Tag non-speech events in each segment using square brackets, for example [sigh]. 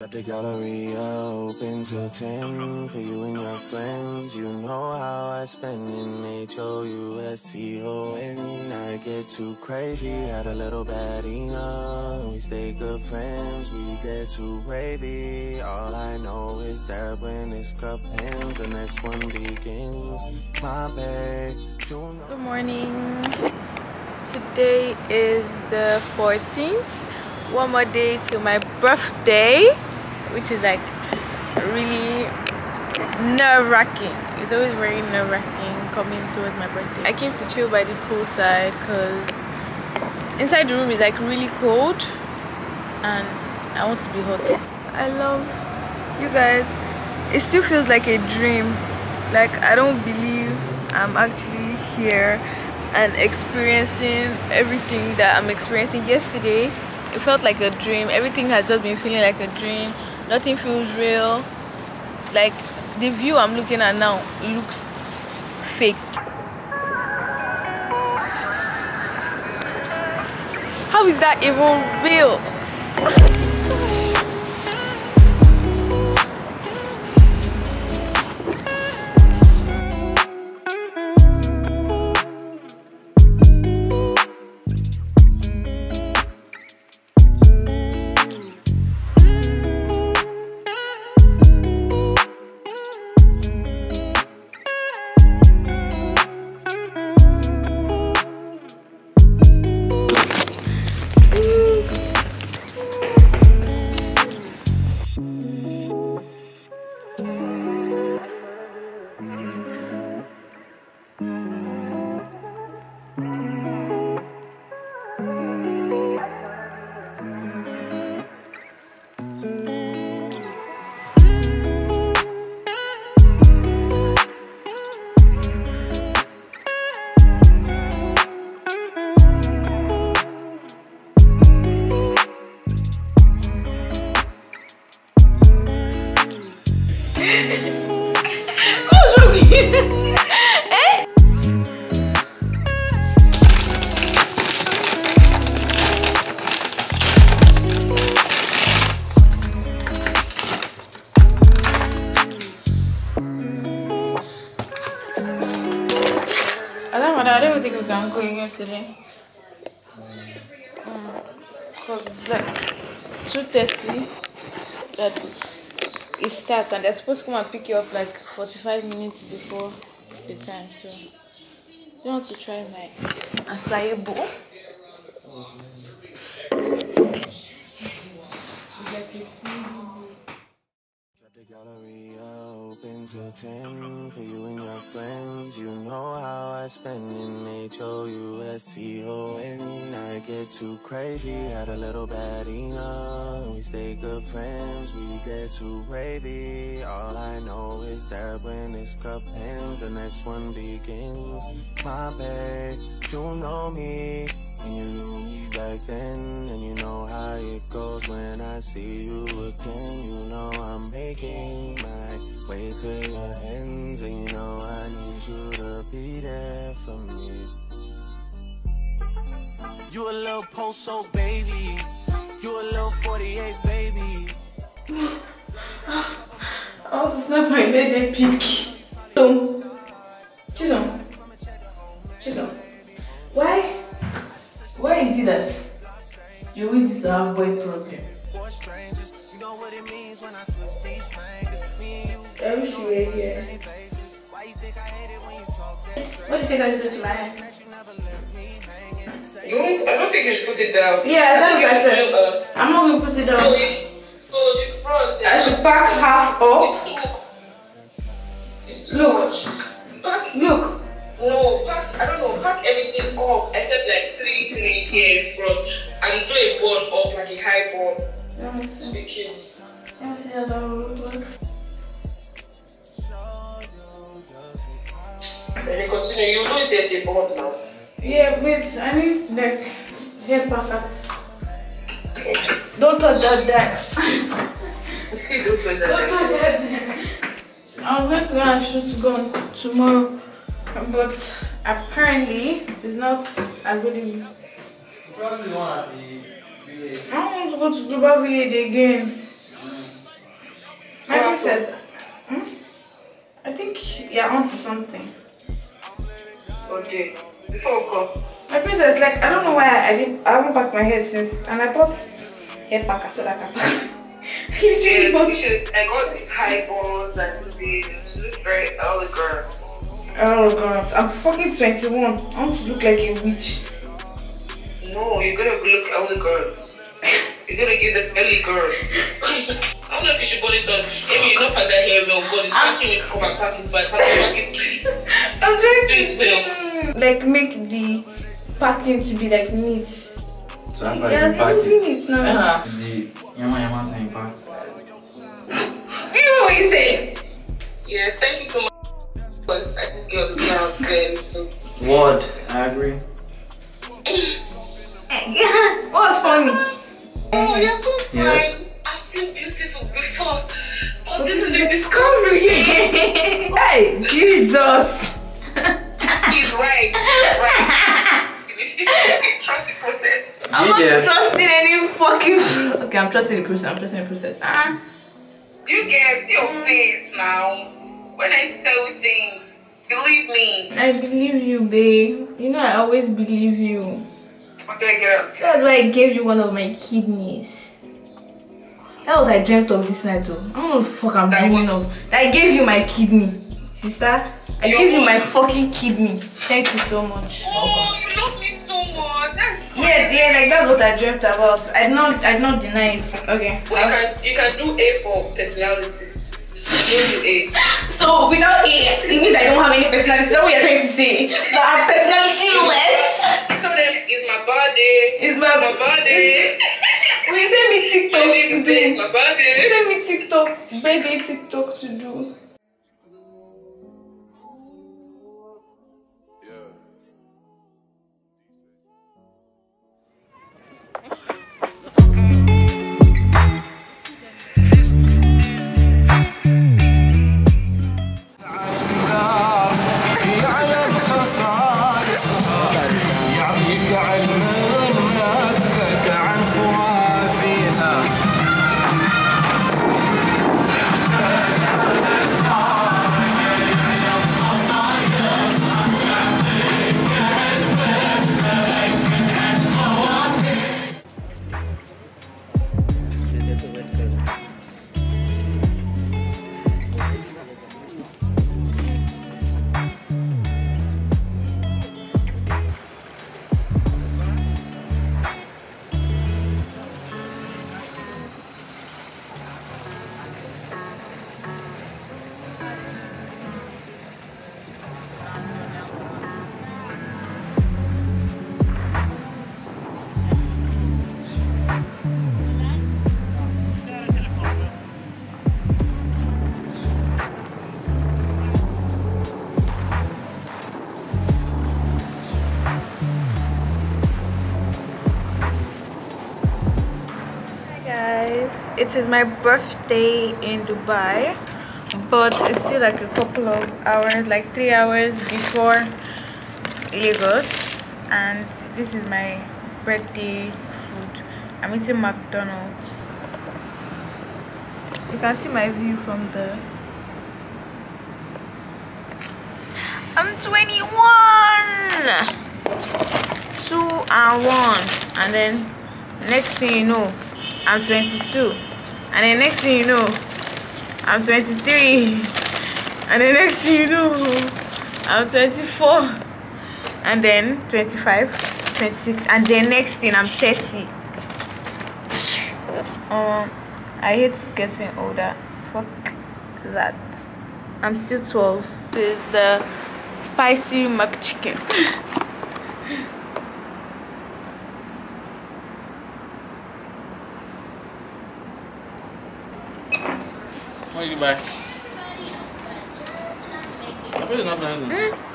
Got the gallery open till 10 for you and your friends. You know how I spend in H-O-U-S-T-O-N. I get too crazy, had a little bad enough. We stay good friends, we get too wavy. All I know is that when this cup ends, the next one begins. My babe, you know. Good morning. Today is the 14th. One more day till my birthday, which is like really nerve wracking. It's always very nerve wracking coming towards my birthday. I came to chill by the poolside because inside the room is like really cold and I want to be hot. I love you guys. It still feels like a dream. Like I don't believe I'm actually here and experiencing everything that I'm experiencing yesterday. It felt like a dream. Everything has just been feeling like a dream. Nothing feels real. Like the view I'm looking at now looks fake. How is that even real? It's like 2.30 that it starts and they're supposed to come and pick you up like 45 minutes before the time. So, you want to try my acai bowl? Gallery till 10 for you and your friends. You know how I spend in H-O-U-S-T-O-N. I get too crazy, had a little bad enough. We stay good friends, we get too wavy. All I know is that when this cup ends, the next one begins. My babe, you know me. And you knew me back then, and you know how it goes when I see you again. You know I'm making my way to your ends, and you know I need you to be there for me. You a little post-so baby, you a little 48 baby. [sighs] Oh, it's not my birthday pic. So, Why you think I hate it when you talk that straight? What do you think I did to my hand? You never left me hanging. Say Don't, I don't think you should put it down. Yeah, that's I think what I you should said. do, uh, I'm not going to put it so, down. you, so the front. I should pack half up. It's Look. much. Look. No, pack, I don't know, pack everything up except like three, three here in front and do a bun up, like a high bun Let me to be cute. Let me see that will work. Then you continue, you do it as a bun now. Yeah, wait. I need like hair packer. Don't touch that there. [laughs] See, don't touch Don't that. touch that there. I'm going to go and shoot gun tomorrow, but apparently it's not available. Probably one at the village. I don't want to go to Global Village again. My princess. Hmm? I think you're onto something. Dear. Before we go. My princess, like I don't know why I didn't I haven't packed my hair since and I bought hair packer so that I can pack. Yes, bought you should. I got these high balls and this beads. You look very elegant. Oh god, I'm fucking 21. I want to look like a witch. No, you're gonna look elegant. You're gonna give them elegant. I don't know if you should put it on. Maybe you don't pack that hair well. God, it's catching me to come and pack it back. Pack it back it, please. I'm trying Please, to like make the packing to be like neat. So that's why Yeah, you pack removing it. it now. Yeah. The yama yama saying pack. Do you know what you say? Yes, thank you so much. Because I just get the sounds good. So. Word. I agree. Yeah, [laughs] what's funny? Oh, you're so Yeah. fine. I've seen beautiful before. But this is a discovery. [laughs] hey, Jesus. [laughs] He's right. He's right. Trust the process. I'm not Yeah. trusting any fucking. Okay, I'm trusting the process. I'm trusting the process. Ah. Do you get see your face now? When I tell things, believe me. I believe you, babe. You know I always believe you. Okay, do I get out? That's why I gave you one of my kidneys. That was I dreamt of this night though. I don't know fuck I'm That dreaming was- of. I gave you my kidney. Sister, I Your gave you my fucking kidney. Thank you so much. Oh, you love me so much. That's Yeah, yeah, like that's what I dreamt about. I did not I did not deny it. Okay. Well, you can you can do A for personality. You do A. So without A, it means I don't have any personality. Is that what you're trying to say? That I'm personality less? So then it's my body. It's my- my body. Wait, send me TikTok to do. my body. Send me TikTok, birthday TikTok to do. It is my birthday in Dubai, but it's still like a couple of hours, like three hours before Lagos, and this is my birthday food. I'm eating McDonald's. You can see my view from the. I'm 21. Two and one, and then next thing you know i'm 22 and then next thing you know i'm 23 and then next thing you know i'm 24 and then 25 26 and then next thing i'm 30 um i hate getting older. Fuck that. I'm still 12 this is the spicy mcchicken [laughs] What did you buy? I feel it's not bad. Yay!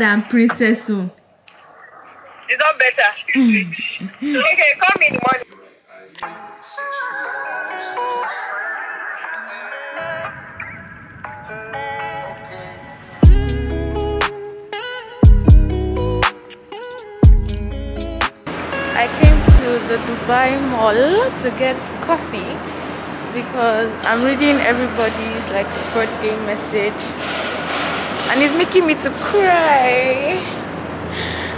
Than Princess Soon. It's not better. [laughs] okay, call me in the morning. I came to the Dubai Mall to get coffee because I'm reading everybody's like birthday message and it's making me to cry.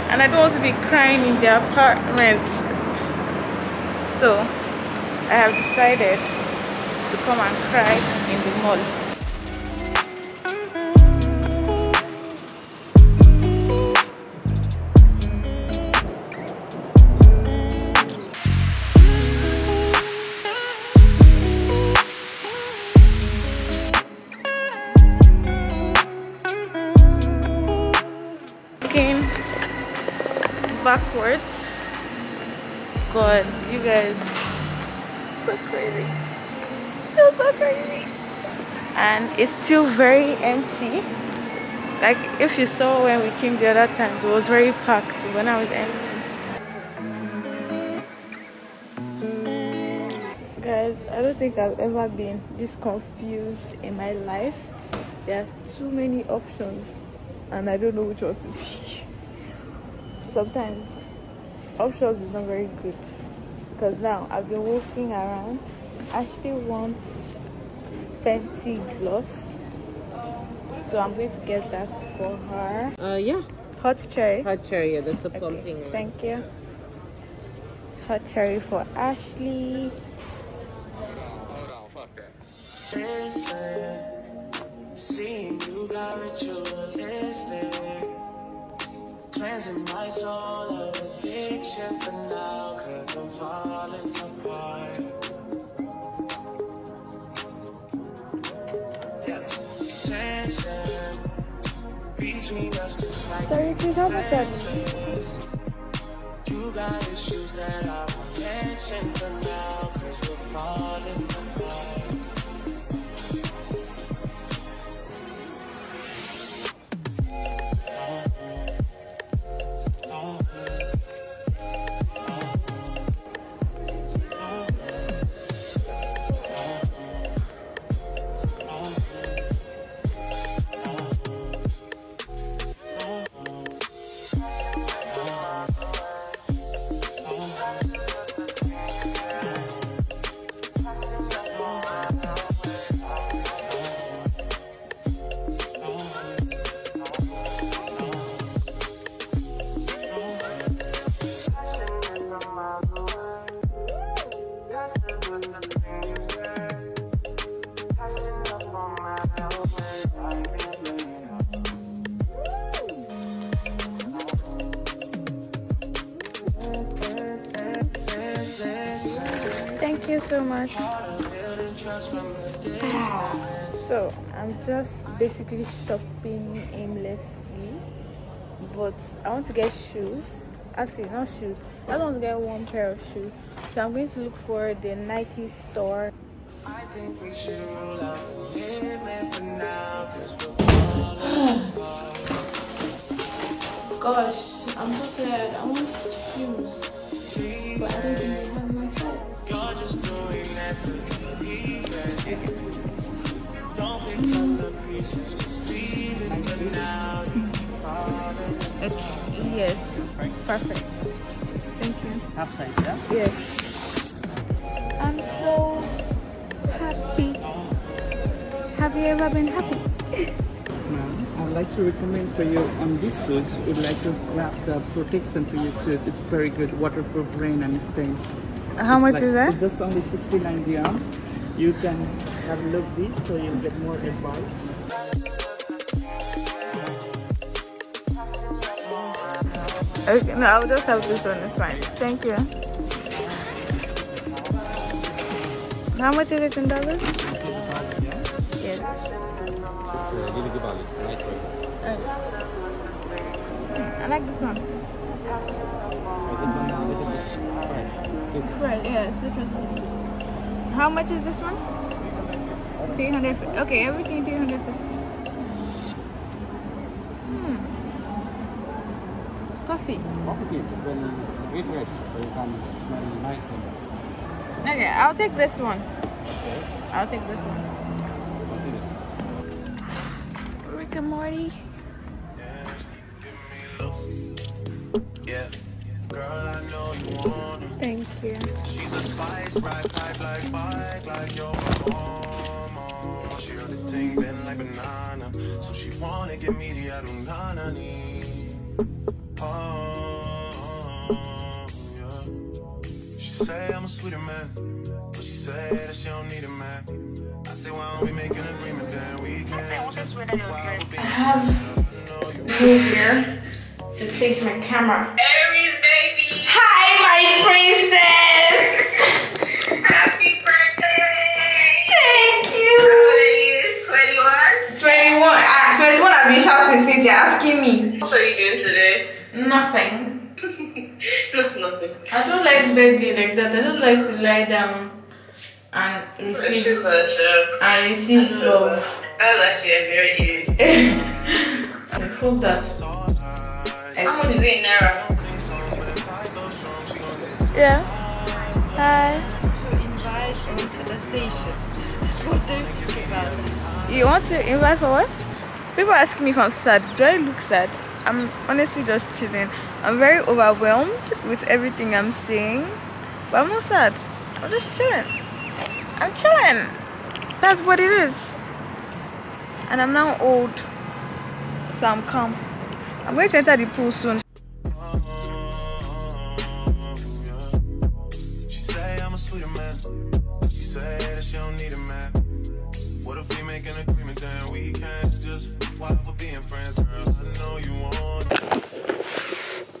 And I don't want to be crying in the apartment. So I have decided to come and cry in the mall backwards. God you guys. So crazy. So so crazy. And it's still very empty. Like if you saw when we came the other times it was very packed when i was empty. Guys i don't think i've ever been this confused in my life. There are too many options and i don't know which one to pick sometimes options is not very good. Because now i've been walking around ashley wants fenty gloss so i'm going to get that for her. Uh, yeah. hot cherry. Hot cherry, yeah, that's the Okay, plumping one. thank you. Hot cherry for ashley. Listen, seeing you got ritualistic, cleansing my soul of addiction for now, cause I'm falling apart. Yeah, tension between us just like sorry please how much are. You got issues that I won't mention for now, cause we're falling much. So I'm just basically shopping aimlessly, but I want to get shoes. Actually, not shoes. I want to get one pair of shoes, so I'm going to look for the Nike store. I think we should rule out. Gosh, I'm so tired. I want shoes, but I don't Okay. Yes. Perfect. Thank you. Upside, yeah? Yes. I'm so happy. Have you ever been happy? Ma'am, I'd like to recommend for you on this shoes, would like to grab the protection for your shoes. It's very good, waterproof, rain and stain. How It's much like- is that? It's just only 69 dirhams. You can have a look this so you'll get more advice. Okay, no, I'll just have this one. It's fine. Thank you. How much is it in dollars? Yes. It's uh, really good value. Lightweight. I like this one. But this one a little bit fresh. Fresh, yeah, citrusy. How much is this one? 300. Okay, everything 350. Hmm. Coffee. Coffee will refresh, so you can smell nice. then. Okay, I'll take this one. Okay. I'll take this one. Rick and Morty. Yeah. Girl, I know you want her. Thank you. She's a spice, ride pipe like bike, like your mama. She heard the thing bend like banana, so she wanna give me the adunana. Oh, yeah. She say I'm a sweeter man, but she say that she don't need a man. I say why don't we make an agreement then we can I have new here to place my camera. My princess. Happy birthday. Thank you. old are you? 21? 21. Ah, 21. I've been shouting since you're asking me. What are you doing today? Nothing. [laughs] Not nothing. I don't like birthday like that. I just like to lie down and receive your question. and receive love. That's actually a very easy. And fuck that. How much is it in Naira? Yeah. Hi. to invite the station. What do you think about this? You want to invite for what? People ask me if I'm sad. Do I look sad? I'm honestly just chilling. I'm very overwhelmed with everything I'm seeing. But I'm not sad. I'm just chilling. I'm chilling. That's what it is. And I'm now old. So I'm calm. I'm going to enter the pool soon.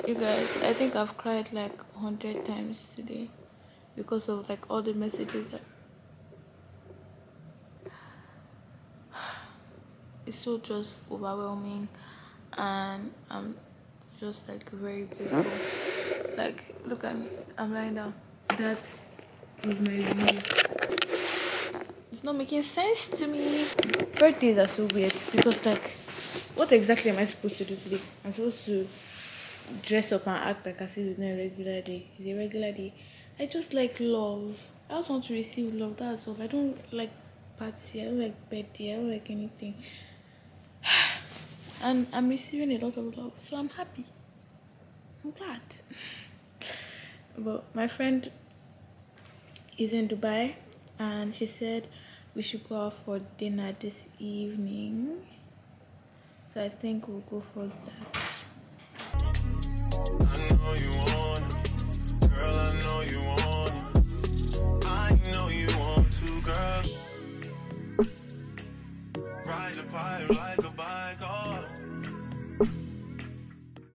You guys, I think I've cried like a hundred times today because of like all the messages that [sighs] it's so just overwhelming and I'm just like very grateful. Like look at me, I'm lying down. That is my view. It's not making sense to me. Birthdays are so weird because like what exactly am I supposed to do today? I'm supposed to dress up and act like as if it's not a regular day. It's a regular day. I just like love. I just want to receive love. That's all. I don't like party. I don't like birthday. I don't like anything. [sighs] And I'm receiving a lot of love, so I'm happy. I'm glad. [laughs] but my friend is in Dubai, and she said we should go out for dinner this evening. So I think we'll go for that you